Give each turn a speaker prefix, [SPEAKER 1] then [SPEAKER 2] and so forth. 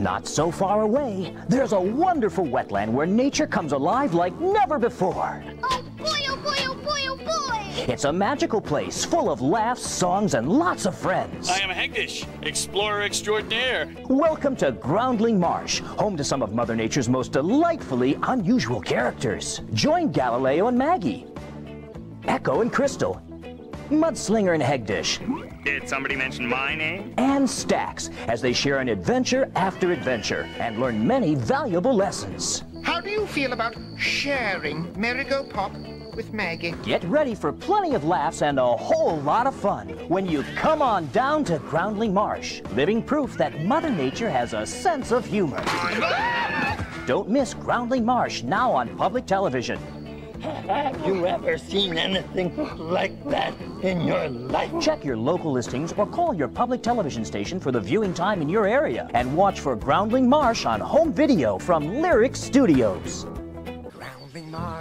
[SPEAKER 1] Not so far away, there's a wonderful wetland where nature comes alive like never before.
[SPEAKER 2] Oh boy, oh boy, oh boy, oh boy!
[SPEAKER 1] It's a magical place full of laughs, songs, and lots of friends.
[SPEAKER 3] I am Hegdish, explorer extraordinaire.
[SPEAKER 1] Welcome to Groundling Marsh, home to some of Mother Nature's most delightfully unusual characters. Join Galileo and Maggie, Echo and Crystal, Mudslinger and Hegdish,
[SPEAKER 4] Did somebody mention my name?
[SPEAKER 1] and Stacks, as they share an adventure after adventure and learn many valuable lessons.
[SPEAKER 5] How do you feel about sharing Merigo Pop with Maggie?
[SPEAKER 1] Get ready for plenty of laughs and a whole lot of fun when you come on down to Groundling Marsh, living proof that Mother Nature has a sense of humor. Ah! Don't miss Groundling Marsh now on public television.
[SPEAKER 6] Have you ever seen anything like that in your life?
[SPEAKER 1] Check your local listings or call your public television station for the viewing time in your area and watch for Groundling Marsh on home video from Lyrick Studios.
[SPEAKER 5] Groundling Mars.